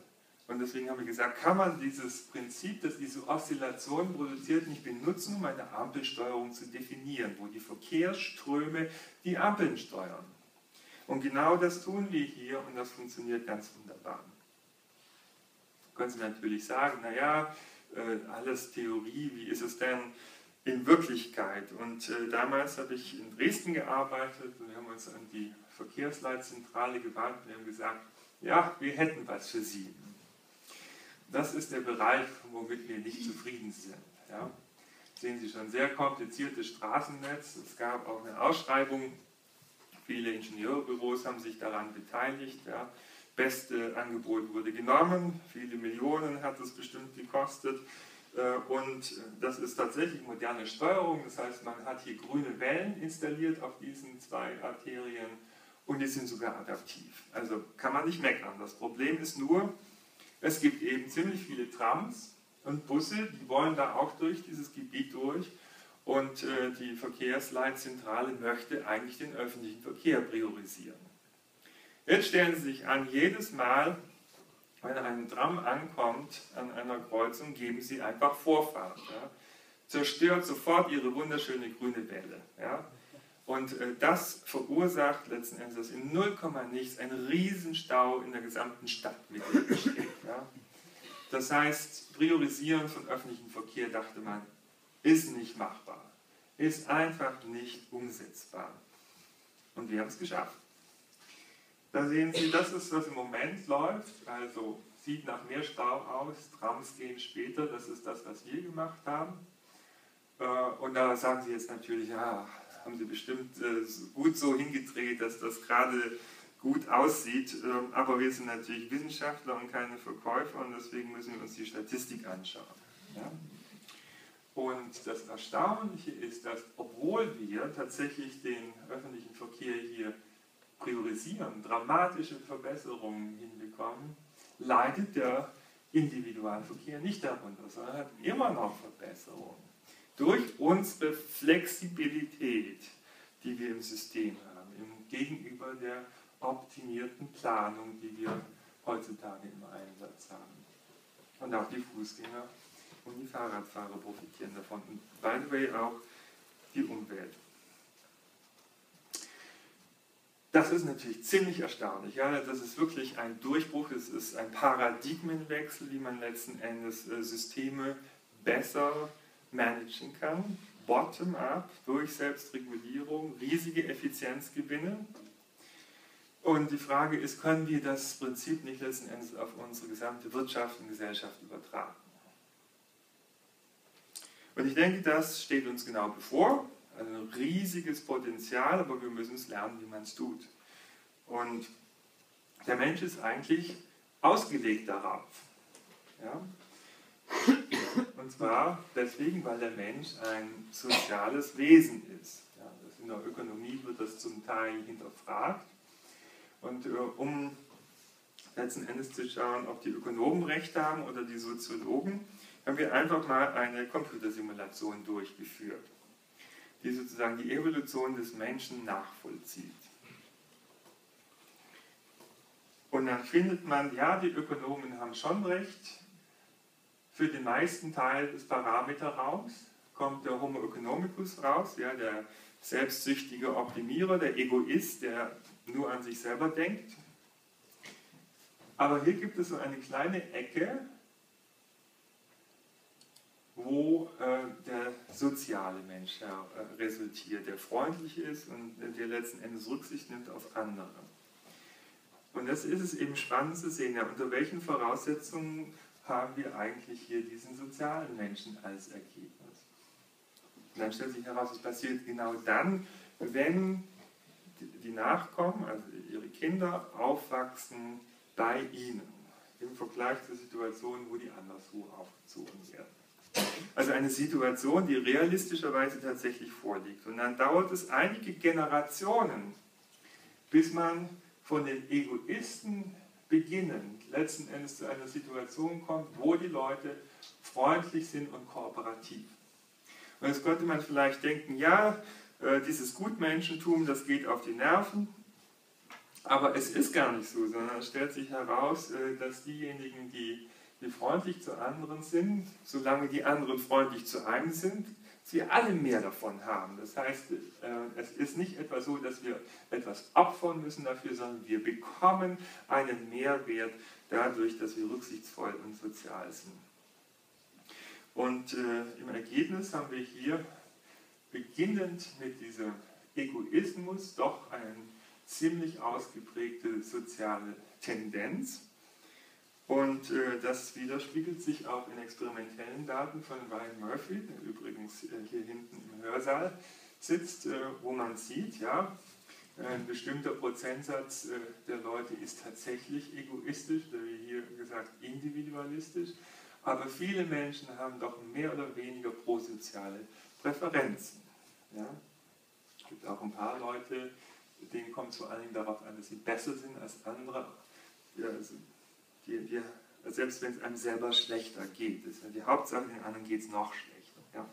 Und deswegen haben wir gesagt, kann man dieses Prinzip, das diese Oszillation produziert, nicht benutzen, um eine Ampelsteuerung zu definieren, wo die Verkehrsströme die Ampeln steuern. Und genau das tun wir hier und das funktioniert ganz wunderbar. Können Sie natürlich sagen, naja, äh, alles Theorie, wie ist es denn in Wirklichkeit? Und äh, damals habe ich in Dresden gearbeitet und wir haben uns an die Verkehrsleitzentrale gewandt und haben gesagt, ja, wir hätten was für Sie das ist der Bereich, womit wir nicht zufrieden sind. Ja. Sehen Sie schon, sehr kompliziertes Straßennetz. Es gab auch eine Ausschreibung. Viele Ingenieurbüros haben sich daran beteiligt. Ja. Beste Angebot wurde genommen. Viele Millionen hat es bestimmt gekostet. Äh, und das ist tatsächlich moderne Steuerung. Das heißt, man hat hier grüne Wellen installiert auf diesen zwei Arterien und die sind sogar adaptiv. Also kann man nicht meckern. Das Problem ist nur, es gibt eben ziemlich viele Trams und Busse, die wollen da auch durch dieses Gebiet durch. Und äh, die Verkehrsleitzentrale möchte eigentlich den öffentlichen Verkehr priorisieren. Jetzt stellen Sie sich an, jedes Mal, wenn ein Tram ankommt an einer Kreuzung, geben Sie einfach Vorfahrt. Ja? Zerstört sofort Ihre wunderschöne grüne Welle. Ja? Und äh, das verursacht letzten Endes in 0, nichts einen Riesenstau in der gesamten Stadt mit entsteht. Ja? Das heißt, Priorisieren von öffentlichem Verkehr, dachte man, ist nicht machbar, ist einfach nicht umsetzbar. Und wir haben es geschafft. Da sehen Sie, das ist, was im Moment läuft. Also sieht nach mehr Stau aus, Trams gehen später, das ist das, was wir gemacht haben. Äh, und da sagen Sie jetzt natürlich, ja, haben sie bestimmt äh, gut so hingedreht, dass das gerade gut aussieht. Ähm, aber wir sind natürlich Wissenschaftler und keine Verkäufer und deswegen müssen wir uns die Statistik anschauen. Und das Erstaunliche ist, dass obwohl wir tatsächlich den öffentlichen Verkehr hier priorisieren, dramatische Verbesserungen hinbekommen, leidet der Individualverkehr nicht darunter, sondern hat immer noch Verbesserungen durch unsere Flexibilität, die wir im System haben, im gegenüber der optimierten Planung, die wir heutzutage im Einsatz haben. Und auch die Fußgänger und die Fahrradfahrer profitieren davon. Und by the way auch die Umwelt. Das ist natürlich ziemlich erstaunlich. Ja? Das ist wirklich ein Durchbruch, es ist ein Paradigmenwechsel, wie man letzten Endes äh, Systeme besser managen kann. Bottom-up, durch Selbstregulierung, riesige Effizienzgewinne. Und die Frage ist, können wir das Prinzip nicht letzten Endes auf unsere gesamte Wirtschaft und Gesellschaft übertragen? Und ich denke, das steht uns genau bevor. Ein riesiges Potenzial, aber wir müssen es lernen, wie man es tut. Und der Mensch ist eigentlich ausgelegt darauf. Ja? Und zwar deswegen, weil der Mensch ein soziales Wesen ist. Ja, in der Ökonomie wird das zum Teil hinterfragt. Und äh, um letzten Endes zu schauen, ob die Ökonomen recht haben oder die Soziologen, haben wir einfach mal eine Computersimulation durchgeführt, die sozusagen die Evolution des Menschen nachvollzieht. Und dann findet man, ja, die Ökonomen haben schon recht, für den meisten Teil des Parameterraums kommt der Homo economicus raus, ja, der selbstsüchtige Optimierer, der Egoist, der nur an sich selber denkt. Aber hier gibt es so eine kleine Ecke, wo äh, der soziale Mensch äh, resultiert, der freundlich ist und der letzten Endes Rücksicht nimmt auf andere. Und das ist es eben spannend zu sehen, ja, unter welchen Voraussetzungen haben wir eigentlich hier diesen sozialen Menschen als Ergebnis. Und dann stellt sich heraus, es passiert genau dann, wenn die Nachkommen, also ihre Kinder, aufwachsen bei ihnen, im Vergleich zur Situation, wo die anderswo aufgezogen werden. Also eine Situation, die realistischerweise tatsächlich vorliegt. Und dann dauert es einige Generationen, bis man von den Egoisten beginnend letzten Endes zu einer Situation kommt, wo die Leute freundlich sind und kooperativ. Und jetzt könnte man vielleicht denken, ja, äh, dieses Gutmenschentum, das geht auf die Nerven, aber es ist gar nicht so, sondern es stellt sich heraus, äh, dass diejenigen, die, die freundlich zu anderen sind, solange die anderen freundlich zu einem sind, wir alle mehr davon haben. Das heißt, äh, es ist nicht etwa so, dass wir etwas opfern müssen dafür, sondern wir bekommen einen Mehrwert dadurch, dass wir rücksichtsvoll und sozial sind. Und äh, im Ergebnis haben wir hier, beginnend mit diesem Egoismus, doch eine ziemlich ausgeprägte soziale Tendenz. Und äh, das widerspiegelt sich auch in experimentellen Daten von Ryan Murphy, der übrigens äh, hier hinten im Hörsaal sitzt, äh, wo man sieht, ja, ein bestimmter Prozentsatz äh, der Leute ist tatsächlich egoistisch, oder wie hier gesagt individualistisch, aber viele Menschen haben doch mehr oder weniger prosoziale Präferenzen. Ja. Es gibt auch ein paar Leute, denen kommt es vor allen Dingen darauf an, dass sie besser sind als andere. Ja, also die, die, selbst wenn es einem selber schlechter geht. Ist ja die Hauptsache, den anderen geht es noch schlechter. Ja,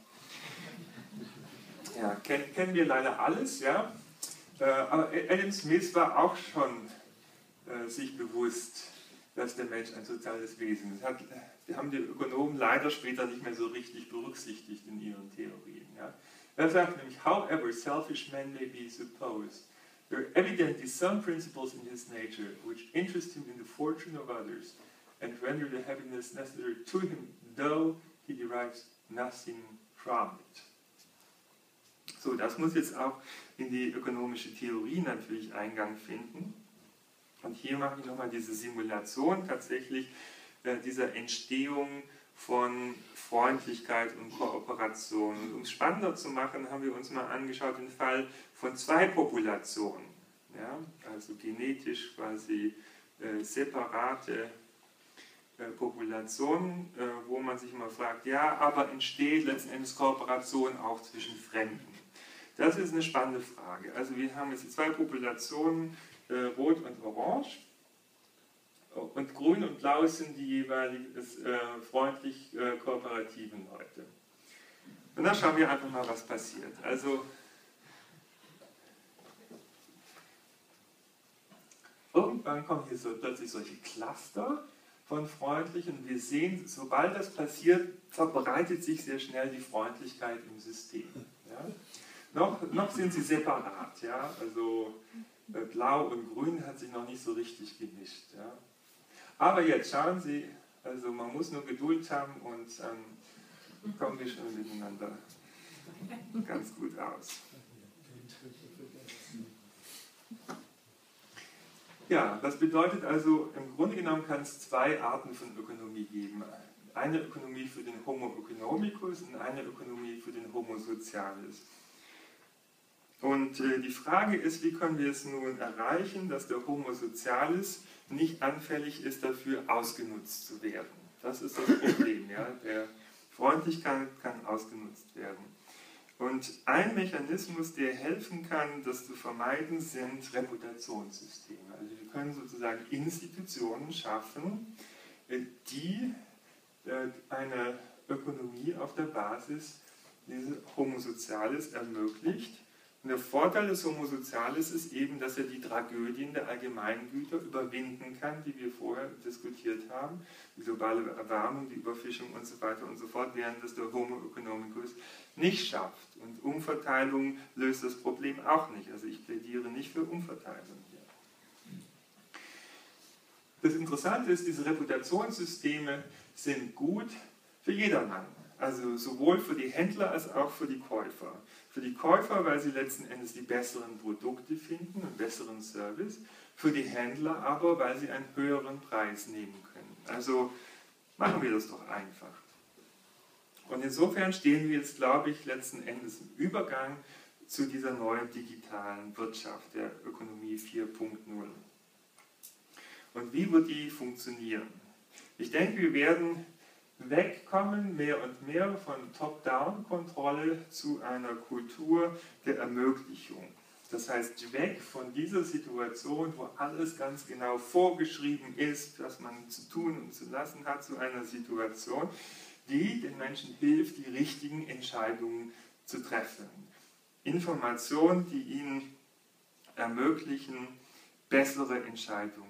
ja kennen, kennen wir leider alles, ja. Äh, aber Adam Smith war auch schon äh, sich bewusst, dass der Mensch ein soziales Wesen ist. Hat, die haben die Ökonomen leider später nicht mehr so richtig berücksichtigt in ihren Theorien. Ja. Er sagt nämlich, however selfish man may be supposed, There are evidently some principles in his nature which interest him in the fortune of others and render the happiness necessary to him, though he derives nothing from it. So, das muss jetzt auch in die ökonomische Theorie natürlich Eingang finden. Und hier mache ich nochmal diese Simulation tatsächlich äh, dieser Entstehung von Freundlichkeit und Kooperation. Und um es spannender zu machen, haben wir uns mal angeschaut den Fall von zwei Populationen, ja, also genetisch quasi äh, separate äh, Populationen, äh, wo man sich immer fragt, ja, aber entsteht letzten Endes Kooperation auch zwischen Fremden? Das ist eine spannende Frage. Also wir haben jetzt zwei Populationen, äh, Rot und Orange. Und grün und blau sind die jeweils äh, freundlich äh, kooperativen Leute. Und dann schauen wir einfach mal, was passiert. Also irgendwann kommen hier so plötzlich solche Cluster von freundlichen. Wir sehen, sobald das passiert, verbreitet sich sehr schnell die Freundlichkeit im System. Ja? Noch, noch sind sie separat. Ja? Also äh, Blau und Grün hat sich noch nicht so richtig gemischt. Ja. Aber jetzt schauen Sie, also man muss nur Geduld haben und ähm, kommen wir schon miteinander ganz gut aus. Ja, das bedeutet also, im Grunde genommen kann es zwei Arten von Ökonomie geben. Eine Ökonomie für den Homo economicus und eine Ökonomie für den Homo socialis. Und äh, die Frage ist, wie können wir es nun erreichen, dass der Homo socialis nicht anfällig ist, dafür ausgenutzt zu werden. Das ist das Problem. Ja? Der Freundlichkeit kann ausgenutzt werden. Und ein Mechanismus, der helfen kann, das zu vermeiden, sind Reputationssysteme. Also wir können sozusagen Institutionen schaffen, äh, die äh, eine Ökonomie auf der Basis dieses Homo Soziales ermöglicht und der Vorteil des Homo Sozialis ist eben, dass er die Tragödien der Allgemeingüter überwinden kann, die wir vorher diskutiert haben, die globale Erwärmung, die Überfischung und so weiter und so fort, während das der Homo economicus nicht schafft. Und Umverteilung löst das Problem auch nicht. Also ich plädiere nicht für Umverteilung hier. Das Interessante ist, diese Reputationssysteme sind gut für jedermann. Also sowohl für die Händler als auch für die Käufer. Für die Käufer, weil sie letzten Endes die besseren Produkte finden, einen besseren Service. Für die Händler aber, weil sie einen höheren Preis nehmen können. Also machen wir das doch einfach. Und insofern stehen wir jetzt, glaube ich, letzten Endes im Übergang zu dieser neuen digitalen Wirtschaft, der Ökonomie 4.0. Und wie wird die funktionieren? Ich denke, wir werden wegkommen mehr und mehr von Top-Down-Kontrolle zu einer Kultur der Ermöglichung. Das heißt, weg von dieser Situation, wo alles ganz genau vorgeschrieben ist, was man zu tun und zu lassen hat, zu einer Situation, die den Menschen hilft, die richtigen Entscheidungen zu treffen. Informationen, die ihnen ermöglichen, bessere Entscheidungen.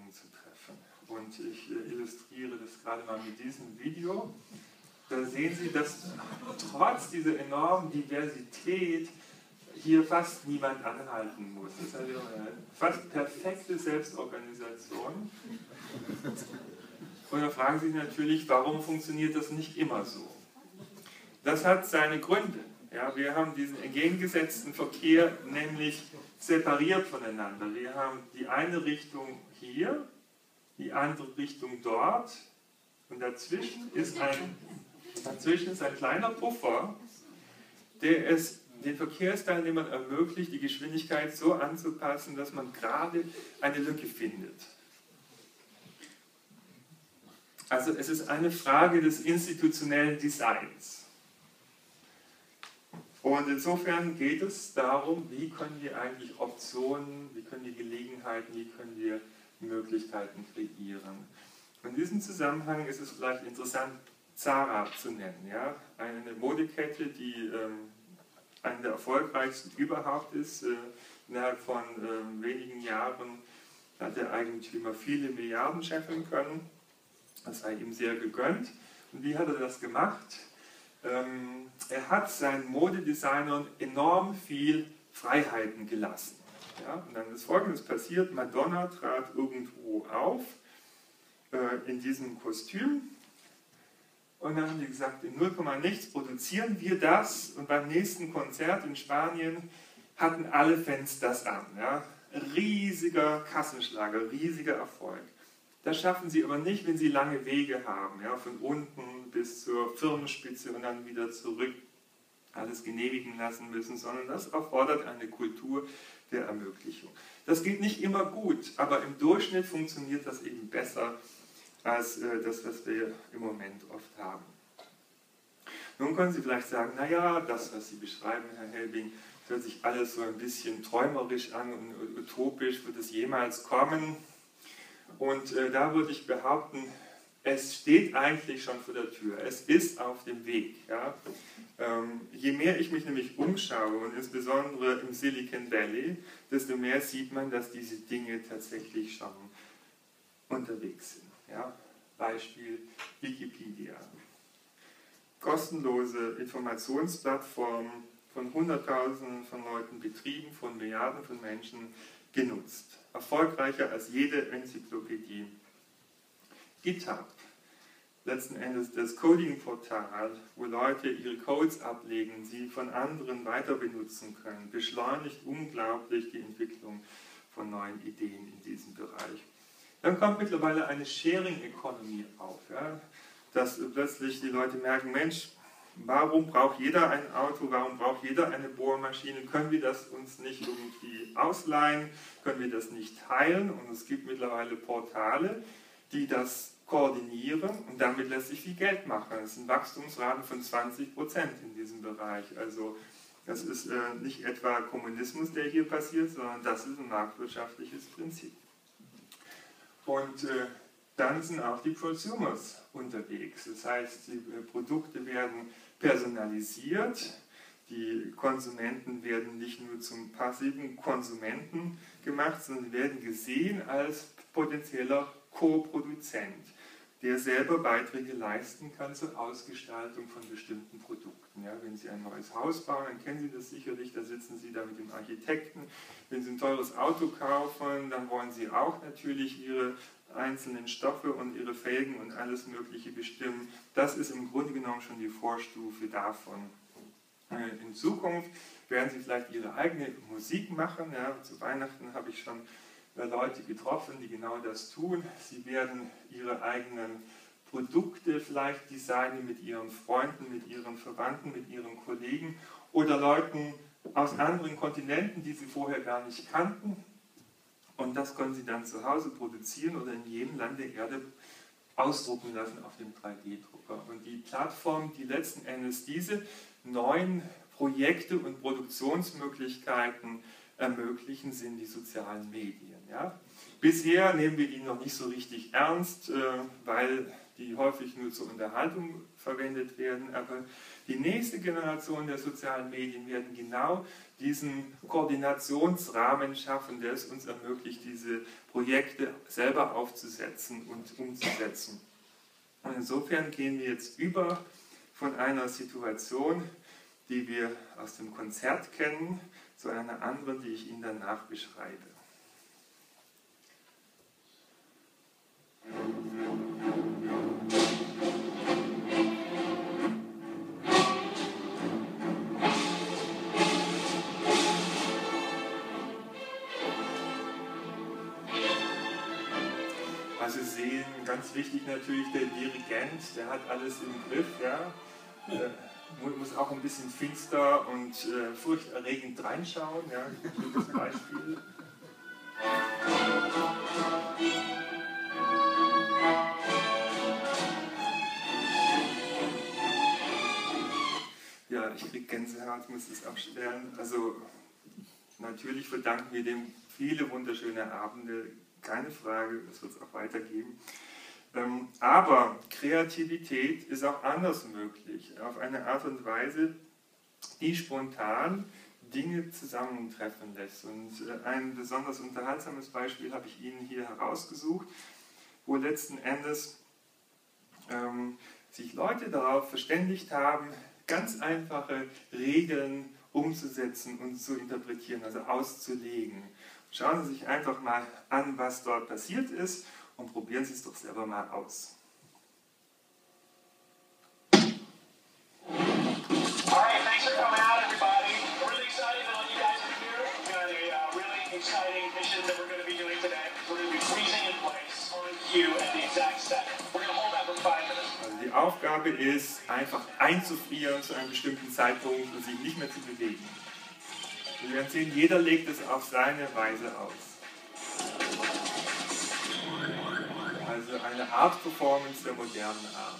Und ich äh, illustriere das gerade mal mit diesem Video. Da sehen Sie, dass trotz dieser enormen Diversität hier fast niemand anhalten muss. Das ist also eine fast perfekte Selbstorganisation. Und da fragen Sie sich natürlich, warum funktioniert das nicht immer so? Das hat seine Gründe. Ja, wir haben diesen entgegengesetzten Verkehr nämlich separiert voneinander. Wir haben die eine Richtung hier die andere Richtung dort und dazwischen ist ein, dazwischen ist ein kleiner Puffer, der es den Verkehrsteilnehmern ermöglicht, die Geschwindigkeit so anzupassen, dass man gerade eine Lücke findet. Also es ist eine Frage des institutionellen Designs. Und insofern geht es darum, wie können wir eigentlich Optionen, wie können wir Gelegenheiten, wie können wir Möglichkeiten kreieren. In diesem Zusammenhang ist es vielleicht interessant, Zara zu nennen. Ja? Eine Modekette, die ähm, eine der erfolgreichsten überhaupt ist. Äh, innerhalb von äh, wenigen Jahren hat der Eigentümer viele Milliarden scheffeln können. Das sei ihm sehr gegönnt. Und wie hat er das gemacht? Ähm, er hat seinen Modedesignern enorm viel Freiheiten gelassen. Ja, und dann ist Folgendes passiert, Madonna trat irgendwo auf äh, in diesem Kostüm und dann haben die gesagt, in 0, nichts produzieren wir das und beim nächsten Konzert in Spanien hatten alle Fans das an. Ja? Riesiger Kassenschlager, riesiger Erfolg. Das schaffen sie aber nicht, wenn sie lange Wege haben, ja? von unten bis zur Firmenspitze und dann wieder zurück alles genehmigen lassen müssen, sondern das erfordert eine Kultur, der Ermöglichung. Das geht nicht immer gut, aber im Durchschnitt funktioniert das eben besser als äh, das, was wir im Moment oft haben. Nun können Sie vielleicht sagen, naja, das, was Sie beschreiben, Herr Helbing, hört sich alles so ein bisschen träumerisch an und utopisch, wird es jemals kommen? Und äh, da würde ich behaupten, es steht eigentlich schon vor der Tür. Es ist auf dem Weg. Ja? Ähm, je mehr ich mich nämlich umschaue und insbesondere im Silicon Valley, desto mehr sieht man, dass diese Dinge tatsächlich schon unterwegs sind. Ja? Beispiel Wikipedia. Kostenlose Informationsplattform von Hunderttausenden von Leuten betrieben, von Milliarden von Menschen, genutzt. Erfolgreicher als jede Enzyklopädie. GitHub, letzten Endes das Coding-Portal, wo Leute ihre Codes ablegen, sie von anderen weiter benutzen können, beschleunigt unglaublich die Entwicklung von neuen Ideen in diesem Bereich. Dann kommt mittlerweile eine Sharing Economy auf, ja, dass plötzlich die Leute merken, Mensch, warum braucht jeder ein Auto, warum braucht jeder eine Bohrmaschine, können wir das uns nicht irgendwie ausleihen, können wir das nicht teilen? Und es gibt mittlerweile Portale, die das koordinieren und damit lässt sich viel Geld machen. Es sind Wachstumsraten von 20 Prozent in diesem Bereich. Also das ist äh, nicht etwa Kommunismus, der hier passiert, sondern das ist ein marktwirtschaftliches Prinzip. Und äh, dann sind auch die Prosumers unterwegs. Das heißt, die äh, Produkte werden personalisiert, die Konsumenten werden nicht nur zum passiven Konsumenten gemacht, sondern werden gesehen als potenzieller Co-Produzent der selber Beiträge leisten kann zur Ausgestaltung von bestimmten Produkten. Ja, wenn Sie ein neues Haus bauen, dann kennen Sie das sicherlich, da sitzen Sie da mit dem Architekten. Wenn Sie ein teures Auto kaufen, dann wollen Sie auch natürlich Ihre einzelnen Stoffe und Ihre Felgen und alles Mögliche bestimmen. Das ist im Grunde genommen schon die Vorstufe davon. Äh, in Zukunft werden Sie vielleicht Ihre eigene Musik machen. Ja, zu Weihnachten habe ich schon Leute getroffen, die genau das tun. Sie werden ihre eigenen Produkte vielleicht designen mit ihren Freunden, mit ihren Verwandten, mit ihren Kollegen oder Leuten aus anderen Kontinenten, die sie vorher gar nicht kannten. Und das können sie dann zu Hause produzieren oder in jedem Land der Erde ausdrucken lassen auf dem 3D-Drucker. Und die Plattform, die letzten Endes diese neuen Projekte und Produktionsmöglichkeiten ermöglichen, sind die sozialen Medien. Ja? Bisher nehmen wir die noch nicht so richtig ernst, äh, weil die häufig nur zur Unterhaltung verwendet werden. Aber die nächste Generation der sozialen Medien werden genau diesen Koordinationsrahmen schaffen, der es uns ermöglicht, diese Projekte selber aufzusetzen und umzusetzen. Und insofern gehen wir jetzt über von einer Situation, die wir aus dem Konzert kennen, zu einer anderen, die ich Ihnen danach beschreibe. Also sehen, ganz wichtig natürlich der Dirigent, der hat alles im Griff, ja. ja muss auch ein bisschen finster und äh, furchterregend reinschauen. Ja, gutes Beispiel. Ja, ich kriege Gänsehaut, muss es abstellen. Also natürlich verdanken wir dem viele wunderschöne Abende, keine Frage, das wird es auch weitergeben. Ähm, aber Kreativität ist auch anders möglich, auf eine Art und Weise, die spontan Dinge zusammentreffen lässt. Und äh, ein besonders unterhaltsames Beispiel habe ich Ihnen hier herausgesucht, wo letzten Endes ähm, sich Leute darauf verständigt haben, ganz einfache Regeln umzusetzen und zu interpretieren, also auszulegen. Schauen Sie sich einfach mal an, was dort passiert ist und probieren Sie es doch selber mal aus. Also die Aufgabe ist, einfach einzufrieren zu einem bestimmten Zeitpunkt und sich nicht mehr zu bewegen. Wir werden sehen, jeder legt es auf seine Weise aus. Also eine Art Performance der modernen Art.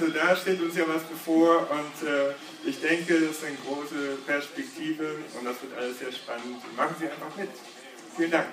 Also da steht uns ja was bevor und äh, ich denke, das sind große Perspektiven und das wird alles sehr spannend. Machen Sie einfach mit. Vielen Dank.